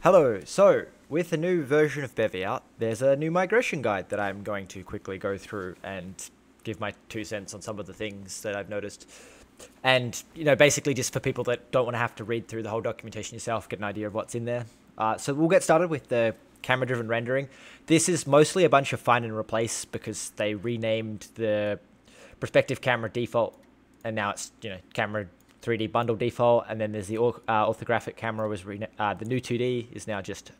Hello, so with the new version of Bevy out, there's a new migration guide that I'm going to quickly go through and give my two cents on some of the things that I've noticed. And, you know, basically just for people that don't want to have to read through the whole documentation yourself, get an idea of what's in there. Uh, so we'll get started with the camera driven rendering. This is mostly a bunch of find and replace because they renamed the perspective camera default and now it's, you know, camera 3D bundle default, and then there's the uh, orthographic camera was uh, the new 2D is now just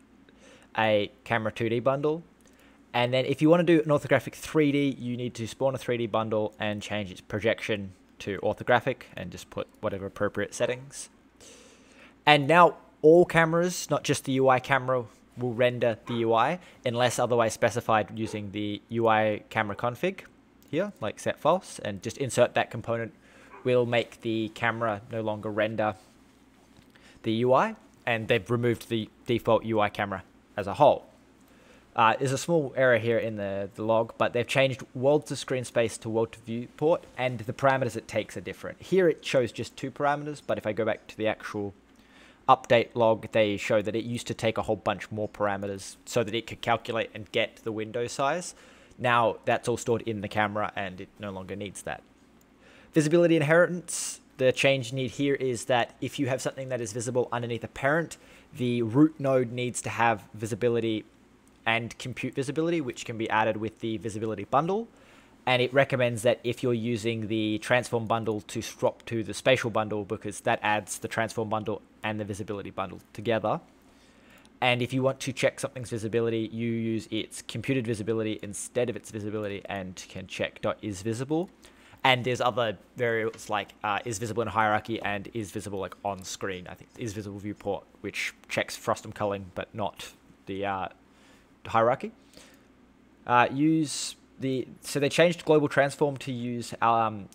a camera 2D bundle. And then if you want to do an orthographic 3D, you need to spawn a 3D bundle and change its projection to orthographic and just put whatever appropriate settings. And now all cameras, not just the UI camera, will render the UI unless otherwise specified using the UI camera config here, like set false, and just insert that component will make the camera no longer render the UI, and they've removed the default UI camera as a whole. Uh, there's a small error here in the, the log, but they've changed world to screen space to world to viewport, and the parameters it takes are different. Here it shows just two parameters, but if I go back to the actual update log, they show that it used to take a whole bunch more parameters so that it could calculate and get the window size. Now that's all stored in the camera, and it no longer needs that. Visibility inheritance, the change you need here is that if you have something that is visible underneath a parent, the root node needs to have visibility and compute visibility, which can be added with the visibility bundle. And it recommends that if you're using the transform bundle to swap to the spatial bundle, because that adds the transform bundle and the visibility bundle together. And if you want to check something's visibility, you use its computed visibility instead of its visibility and can check dot is visible and there's other variables like uh, is visible in hierarchy and is visible like on screen. I think is visible viewport, which checks frustum culling but not the uh, hierarchy. Uh, use the so they changed global transform to use um,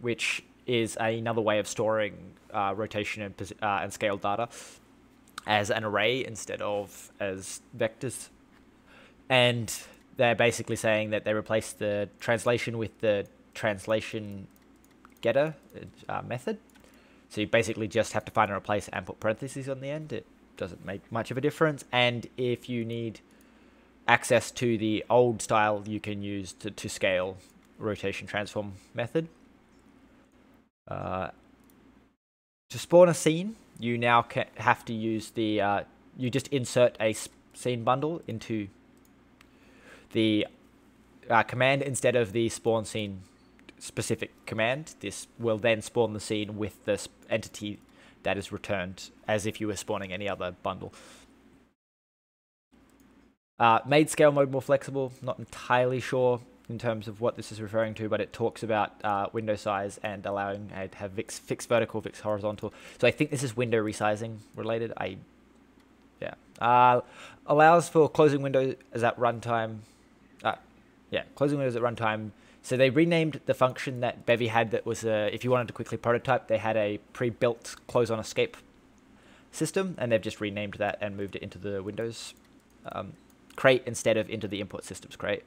which is another way of storing uh, rotation and, uh, and scale data as an array instead of as vectors. And they're basically saying that they replaced the translation with the translation getter uh, method. So you basically just have to find and replace and put parentheses on the end. It doesn't make much of a difference. And if you need access to the old style, you can use to, to scale rotation transform method. Uh, to spawn a scene, you now have to use the, uh, you just insert a scene bundle into the uh, command instead of the spawn scene specific command, this will then spawn the scene with the entity that is returned as if you were spawning any other bundle. Uh, made scale mode more flexible, not entirely sure in terms of what this is referring to, but it talks about uh, window size and allowing it to have fixed, fixed vertical, fixed horizontal. So I think this is window resizing related. I, yeah, uh, allows for closing windows as at runtime. Uh, yeah, closing windows at runtime so they renamed the function that Bevy had that was, a, if you wanted to quickly prototype, they had a pre-built close on escape system, and they've just renamed that and moved it into the Windows um, crate instead of into the input systems crate.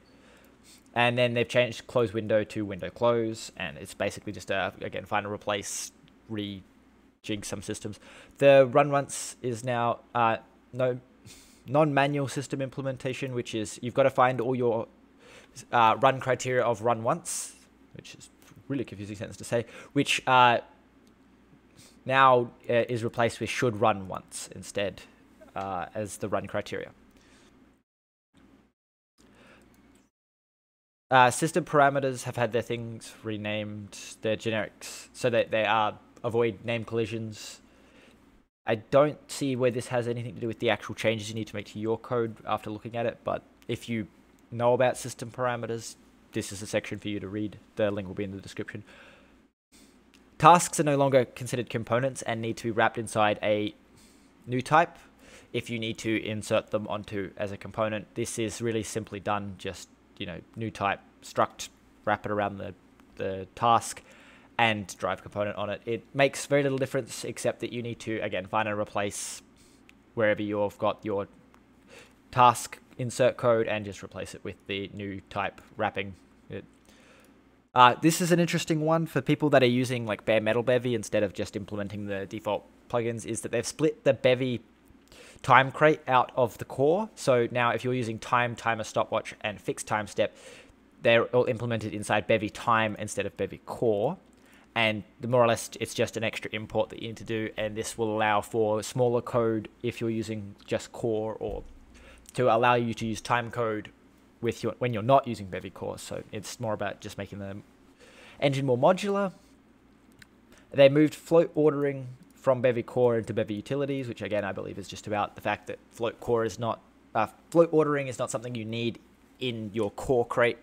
And then they've changed close window to window close, and it's basically just a, again, find and replace, rejig some systems. The run once is now uh, no non-manual system implementation, which is you've got to find all your uh, run criteria of run once, which is really confusing sentence to say, which uh, now uh, is replaced with should run once instead uh, as the run criteria. Uh, system parameters have had their things renamed, their generics, so that they are avoid name collisions. I don't see where this has anything to do with the actual changes you need to make to your code after looking at it, but if you know about system parameters, this is a section for you to read. The link will be in the description. Tasks are no longer considered components and need to be wrapped inside a new type if you need to insert them onto as a component. This is really simply done just, you know, new type, struct, wrap it around the, the task and derive component on it. It makes very little difference except that you need to, again, find and replace wherever you've got your task insert code and just replace it with the new type wrapping it. Uh, this is an interesting one for people that are using like bare metal bevy instead of just implementing the default plugins is that they've split the bevy time crate out of the core. So now if you're using time, timer, stopwatch, and fixed time step, they're all implemented inside Bevy time instead of Bevy core. And more or less, it's just an extra import that you need to do. And this will allow for smaller code if you're using just core or to allow you to use time code with your when you're not using Bevy core. So it's more about just making the engine more modular. They moved float ordering from Bevy Core into Bevy Utilities, which again I believe is just about the fact that float core is not uh, float ordering is not something you need in your core crate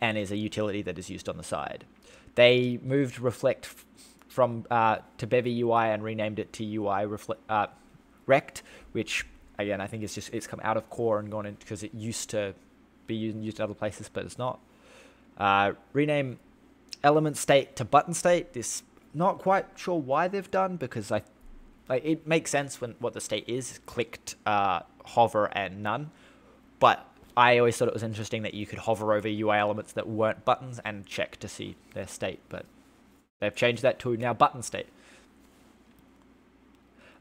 and is a utility that is used on the side. They moved Reflect from uh, to Bevy UI and renamed it to UI Reflect uh, Rect, which again I think it's just it's come out of core and gone in because it used to be used, used in other places, but it's not. Uh, rename element state to button state. This not quite sure why they've done because I like it makes sense when what the state is clicked, uh, hover, and none. But I always thought it was interesting that you could hover over UI elements that weren't buttons and check to see their state. But they've changed that to now button state.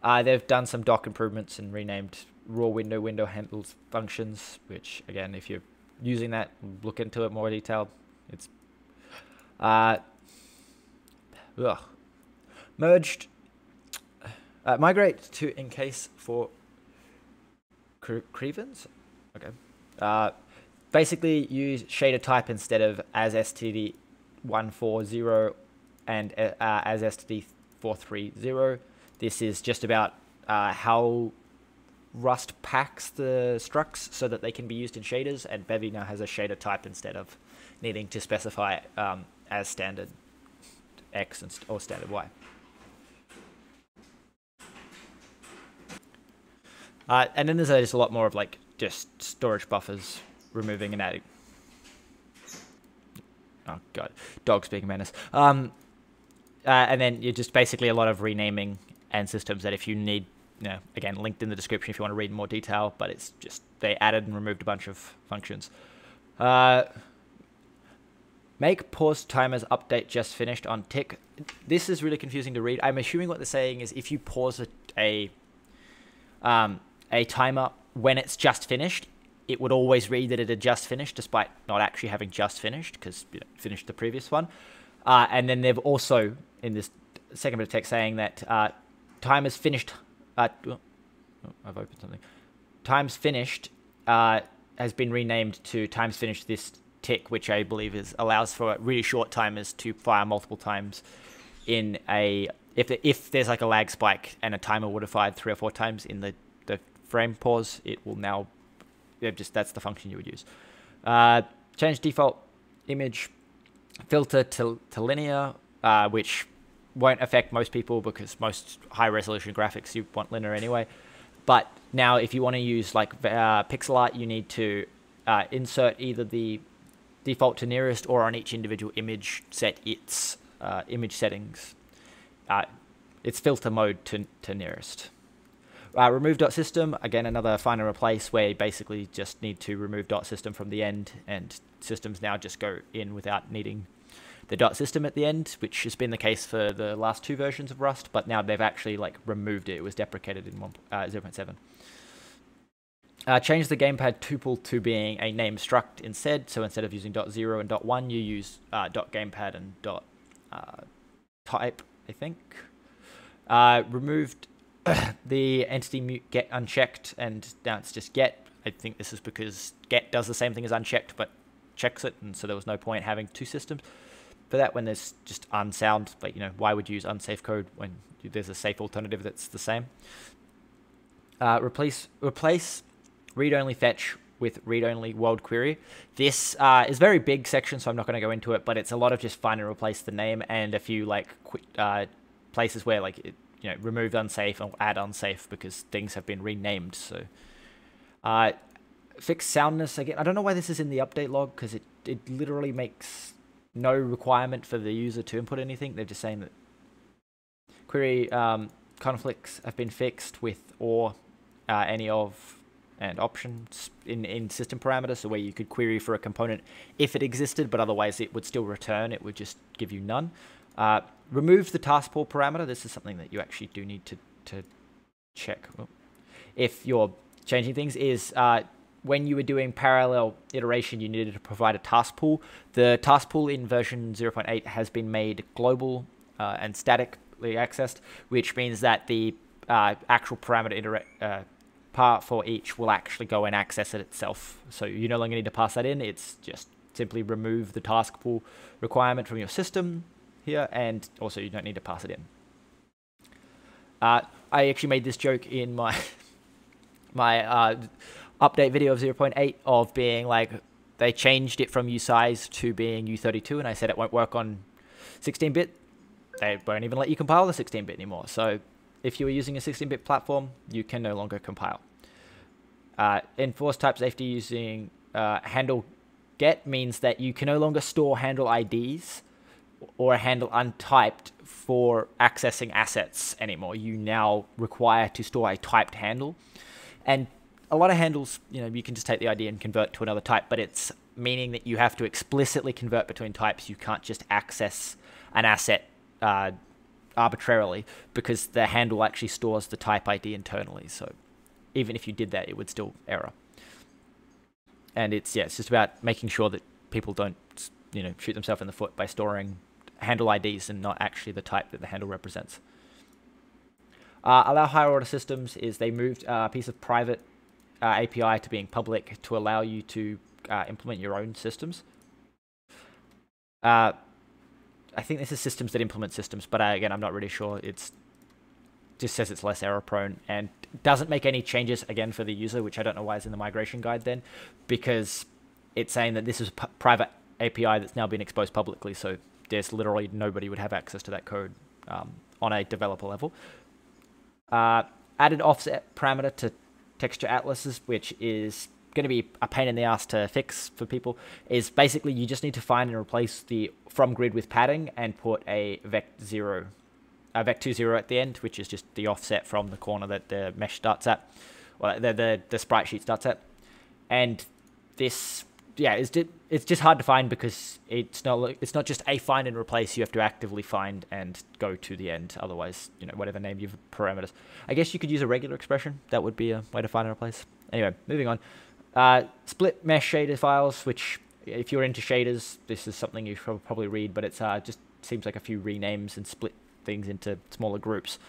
Uh, they've done some doc improvements and renamed raw window window handles functions, which again, if you're using that, look into it more detail. It's uh, ugh. merged uh, migrate to encase for crevice. Okay. Uh, basically use shader type instead of as std 140 and uh, as std 430. This is just about uh, how Rust packs the structs so that they can be used in shaders, and Bevy now has a shader type instead of needing to specify um, as standard X and or standard Y. Uh, and then there's just a lot more of like just storage buffers, removing and adding. Oh god, dogs being a menace. Um, uh, and then you're just basically a lot of renaming and systems that if you need, you know, again, linked in the description if you want to read more detail, but it's just, they added and removed a bunch of functions. Uh, Make pause timers update just finished on tick. This is really confusing to read. I'm assuming what they're saying is if you pause a a, um, a timer when it's just finished, it would always read that it had just finished, despite not actually having just finished because you know, finished the previous one. Uh, and then they've also in this second bit of text saying that uh, timers finished. Uh, oh, I've opened something. Times finished uh, has been renamed to times finished this tick, which I believe is allows for really short timers to fire multiple times in a if if there's like a lag spike and a timer would have fired three or four times in the the frame pause, it will now just that's the function you would use. Uh, change default image filter to to linear, uh, which won't affect most people because most high resolution graphics you want linear anyway. But now, if you want to use like uh, pixel art, you need to uh, insert either the default to nearest or on each individual image set its uh, image settings, uh, its filter mode to, to nearest. Uh, remove dot system, again another find and replace where you basically just need to remove dot system from the end and systems now just go in without needing the dot system at the end, which has been the case for the last two versions of Rust, but now they've actually like removed it. It was deprecated in 1, uh, 0.7. Uh, change the gamepad tuple to being a name struct instead. So instead of using dot .0 and dot .1, you use uh, dot .gamepad and dot uh, type, I think. Uh, removed the entity mute get unchecked, and now it's just get. I think this is because get does the same thing as unchecked, but checks it, and so there was no point having two systems for that when there's just unsound. Like you know, why would you use unsafe code when there's a safe alternative that's the same? Uh, replace replace read-only fetch with read-only world query. This uh, is very big section, so I'm not going to go into it, but it's a lot of just find and replace the name and a few like uh, places where like it, you know remove unsafe or add unsafe because things have been renamed. So uh, fix soundness again. I don't know why this is in the update log because it it literally makes no requirement for the user to input anything. They're just saying that query um, conflicts have been fixed with or uh, any of and options in, in system parameters, so where you could query for a component if it existed, but otherwise it would still return, it would just give you none. Uh, remove the task pool parameter. This is something that you actually do need to, to check. if you're changing things is uh, when you were doing parallel iteration, you needed to provide a task pool. The task pool in version 0.8 has been made global uh, and statically accessed, which means that the uh, actual parameter uh, part for each will actually go and access it itself. So you no longer need to pass that in. It's just simply remove the task pool requirement from your system here, and also you don't need to pass it in. Uh, I actually made this joke in my my uh, update video of 0.8 of being like they changed it from U size to being u32, and I said it won't work on 16-bit. They won't even let you compile the 16-bit anymore. So if you were using a 16-bit platform, you can no longer compile. Uh, enforce type safety using uh, handle get means that you can no longer store handle IDs or a handle untyped for accessing assets anymore. You now require to store a typed handle. And a lot of handles, you know, you can just take the ID and convert to another type, but it's meaning that you have to explicitly convert between types. You can't just access an asset uh, arbitrarily because the handle actually stores the type ID internally. So even if you did that, it would still error. And it's yeah, it's just about making sure that people don't you know shoot themselves in the foot by storing handle IDs and not actually the type that the handle represents. Uh, allow higher order systems is they moved a piece of private uh, API to being public to allow you to uh, implement your own systems. Uh, I think this is systems that implement systems, but again, I'm not really sure. It's just says it's less error prone and doesn't make any changes again for the user, which I don't know why is in the migration guide then, because it's saying that this is a private API that's now been exposed publicly, so there's literally nobody would have access to that code um, on a developer level. Uh, added offset parameter to texture atlases, which is going to be a pain in the ass to fix for people, is basically you just need to find and replace the from grid with padding and put a vec zero a vec20 at the end, which is just the offset from the corner that the mesh starts at, or the, the, the sprite sheet starts at. And this, yeah, it's, it's just hard to find because it's not, it's not just a find and replace, you have to actively find and go to the end. Otherwise, you know, whatever name you've parameters. I guess you could use a regular expression. That would be a way to find and replace. Anyway, moving on. Uh, split mesh shader files, which if you're into shaders, this is something you should probably read, but it's uh, just seems like a few renames and split things into smaller groups,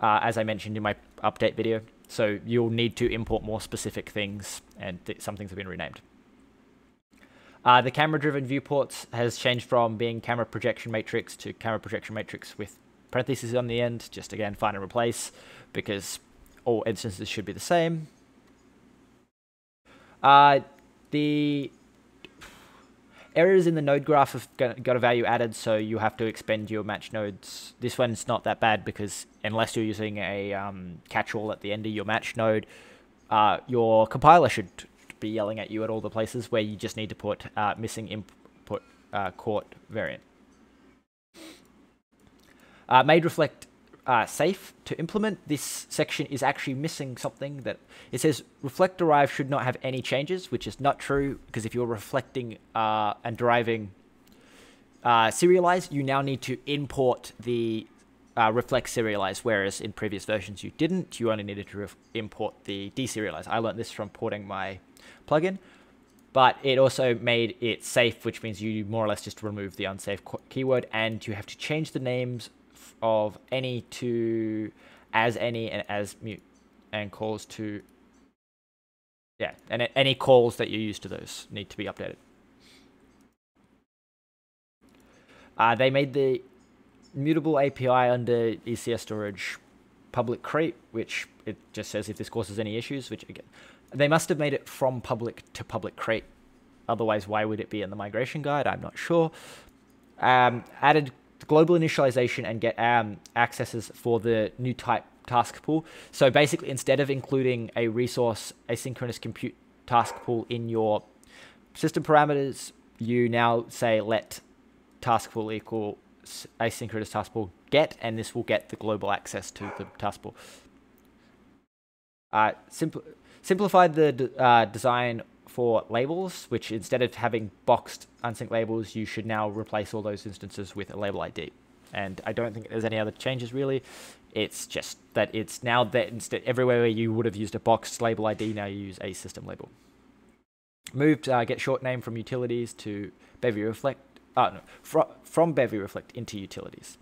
uh, as I mentioned in my update video. So you'll need to import more specific things, and th some things have been renamed. Uh, the camera-driven viewports has changed from being camera projection matrix to camera projection matrix with parentheses on the end, just again, find and replace, because all instances should be the same. Uh, the errors in the node graph have got a value added, so you have to expend your match nodes. This one's not that bad because unless you're using a um, catch-all at the end of your match node, uh, your compiler should be yelling at you at all the places where you just need to put uh, missing input uh, caught variant. Uh, made reflect uh, safe to implement, this section is actually missing something that it says reflect derive should not have any changes, which is not true because if you're reflecting uh, and deriving uh, serialize, you now need to import the uh, reflect serialize, whereas in previous versions you didn't. You only needed to import the deserialize. I learned this from porting my plugin, but it also made it safe, which means you more or less just remove the unsafe keyword and you have to change the names of any to as any and as mute and calls to yeah and any calls that you use to those need to be updated. Uh, they made the mutable API under ECS storage public crate which it just says if this causes any issues which again they must have made it from public to public crate otherwise why would it be in the migration guide I'm not sure um, added global initialization and get um, accesses for the new type task pool. So basically, instead of including a resource asynchronous compute task pool in your system parameters, you now say let task pool equal asynchronous task pool get, and this will get the global access to the task pool. Uh, simpl simplified the uh, design for labels, which instead of having boxed unsync labels, you should now replace all those instances with a label ID. And I don't think there's any other changes really. It's just that it's now that instead everywhere where you would have used a boxed label ID, now you use a system label. Moved uh, get short name from utilities to Bevy Reflect. Uh, no, fr from Bevy Reflect into utilities,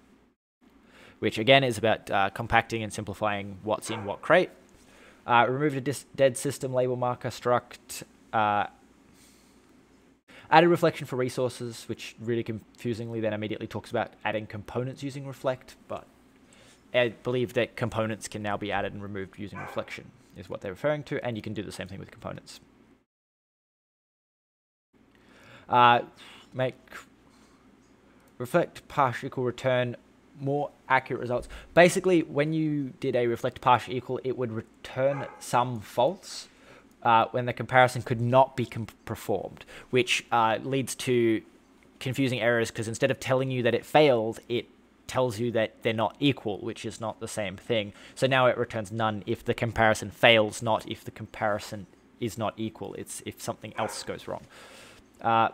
which again is about uh, compacting and simplifying what's in what crate. Uh, removed a dead system label marker struct. Uh, added reflection for resources, which really confusingly then immediately talks about adding components using reflect, but I believe that components can now be added and removed using reflection is what they're referring to, and you can do the same thing with components. Uh, make reflect partial return more accurate results. Basically, when you did a reflect partial equal, it would return some false uh, when the comparison could not be performed, which uh, leads to confusing errors because instead of telling you that it failed, it tells you that they're not equal, which is not the same thing. So now it returns none if the comparison fails, not if the comparison is not equal. It's if something else goes wrong. Uh,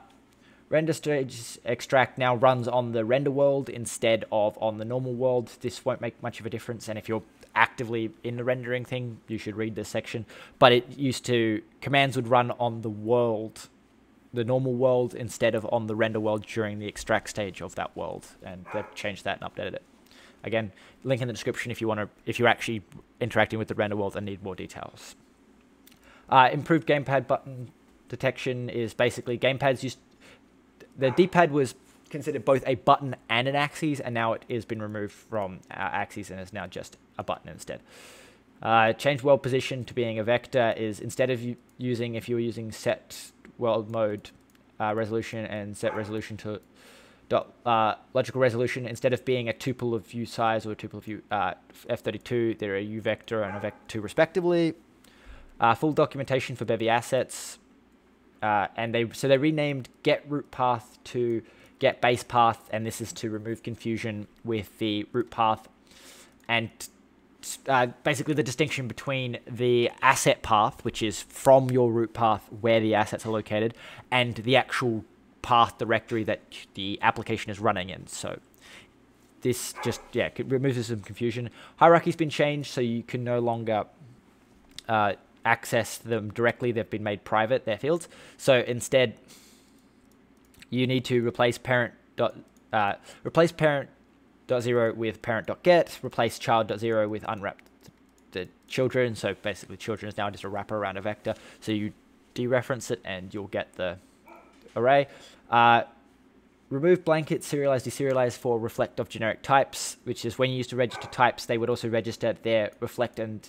render stage extract now runs on the render world instead of on the normal world. This won't make much of a difference, and if you're actively in the rendering thing, you should read this section. But it used to, commands would run on the world the normal world instead of on the render world during the extract stage of that world, and they've changed that and updated it. Again, link in the description if you want to, if you're actually interacting with the render world and need more details. Uh, improved gamepad button detection is basically gamepads used. The D-pad was considered both a button and an axis, and now it has been removed from our axis and is now just a button instead. Uh, change world position to being a vector is instead of using if you were using set world mode uh, resolution and set resolution to dot, uh, logical resolution. Instead of being a tuple of u size or a tuple of u uh, f32, they're a u vector and a vector 2 respectively. Uh, full documentation for Bevy assets. Uh, and they so they renamed get root path to get base path, and this is to remove confusion with the root path and uh, basically the distinction between the asset path, which is from your root path where the assets are located, and the actual path directory that the application is running in. So this just, yeah, removes some confusion. Hierarchy's been changed, so you can no longer uh, access them directly. They've been made private, their fields. So instead, you need to replace parent dot, uh, replace parent dot zero with parent dot get, replace child dot zero with unwrapped the children. So basically children is now just a wrapper around a vector. So you dereference it and you'll get the array. Uh, remove blanket serialize deserialize for reflect of generic types, which is when you used to register types, they would also register their reflect and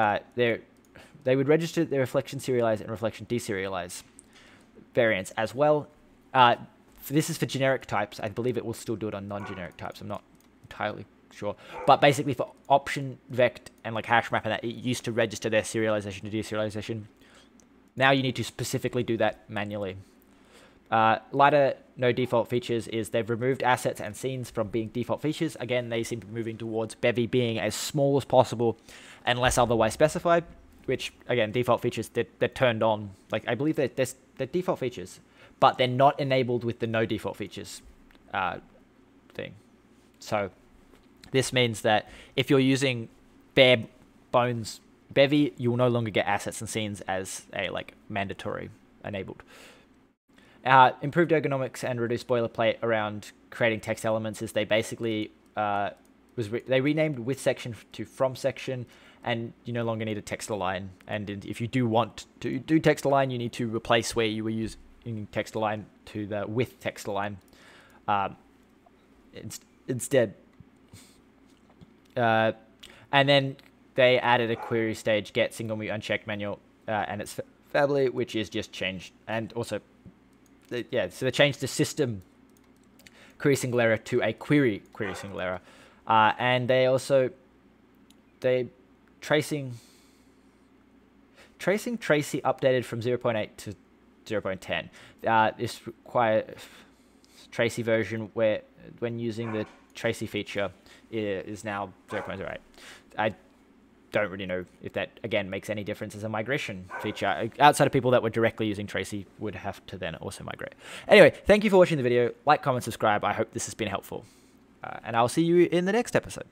uh, they would register their reflection serialize and reflection deserialize variants as well. Uh, this is for generic types. I believe it will still do it on non-generic types. I'm not entirely sure. But basically for option vect and like hash map and that, it used to register their serialization to deserialization. Now you need to specifically do that manually. Uh, lighter no default features is they've removed assets and scenes from being default features. Again, they seem to be moving towards Bevy being as small as possible unless otherwise specified, which again, default features, they're, they're turned on. Like I believe that they're, they're default features but they're not enabled with the no default features uh, thing. So this means that if you're using bare bones Bevy, you will no longer get assets and scenes as a like mandatory enabled. Uh, improved ergonomics and reduced boilerplate around creating text elements is they basically uh, was re they renamed with section to from section, and you no longer need a text align. And if you do want to do text align, you need to replace where you were using in text align to the with text align um, instead. Uh, and then they added a query stage get single mute unchecked manual uh, and it's family which is just changed and also yeah so they changed the system query single error to a query query single error uh, and they also they tracing tracing Tracy updated from 0.8 to 0.10. Uh, this requires Tracy version where when using the Tracy feature is now 0.08. I don't really know if that again makes any difference as a migration feature. Outside of people that were directly using Tracy would have to then also migrate. Anyway, thank you for watching the video. Like, comment, subscribe. I hope this has been helpful. Uh, and I'll see you in the next episode.